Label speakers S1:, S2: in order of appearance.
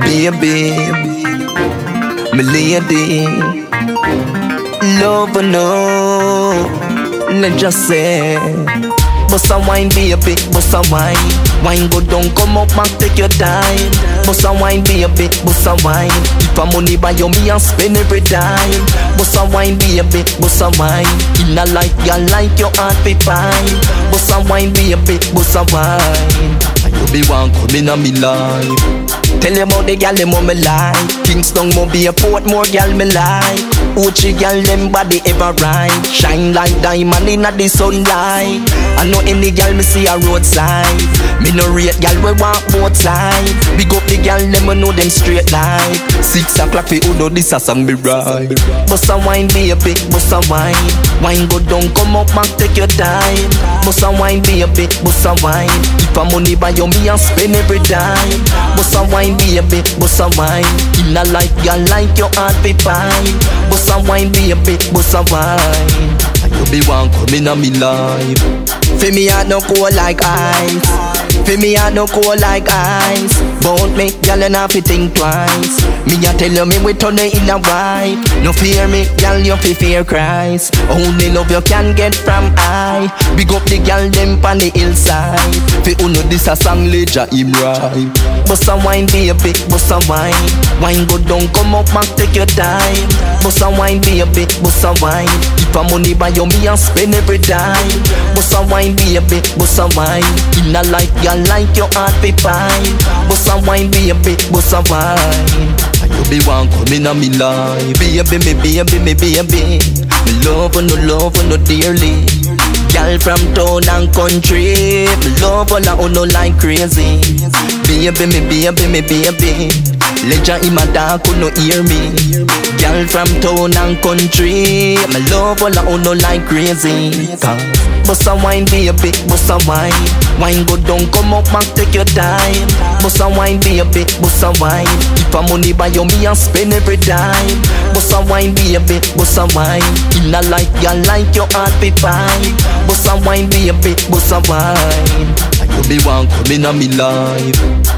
S1: baby, my lady. Love no, let's just say. Bust a wine, baby, bust a wine. Wine go down, come up back, take your time. Bust a wine, baby, bust a wine. If a money buy you, me and spend every time. Bust a wine, baby, bust a wine. In a life, you like your heart be fine. Bust a wine, baby, bust a wine. And you be one coming on me life. Tell you about the gal them what me like Kingston mo be a Portmore gal me like Ochi gal them body ever right. Shine like diamond in the sunlight. I know any gal me see a roadside. Me no rate gal we walk both side Big up the gal them I know them straight like. Six o'clock fi uno this a be right Bust a wine baby, bust a wine. Wine go down come up back take your time. Bust a wine baby, bust a wine. If a money buy you me and spend every dime. Bust a wine baby, bust a wine. In a life you like your heart be fine. Bust a wine baby, bust a wine. You be one coming on me life. Fi me heart no cold like ice. Fi me heart no cold like ice. Bout me, you not fi think twice. Me a tell you me we turn it in a wife No fear me, girl you fi fear Christ. Only love you can get from I. Big up the girl them pon the hillside Fi uno this a song Lejah him right Bust a wine baby, bust a wine. Wine go down, come up back take your time. Bust a wine baby, bust a wine. If a money buy you me and spend every dime. Bust a wine baby, bust a wine. In a life you like your heart be fine. Bust a wine baby, bust a wine. You be one coming on me life Baby, me baby, me baby Me love and no love and no dearly Girl from town and country. Me love all I no like crazy. Baby, me baby, me baby. Legend in my dark who no hear me. Girl from town and country. Me love all I no like crazy. Bust a wine baby, bust a wine. Wine go down, come up back, take your time. Bust a wine baby, bust a wine A money buy you, me and spend every dime. Bust a wine baby, bust a wine. In a life, you like your heart be fine. Bust a wine baby, bust a wine. And you be one coming on me life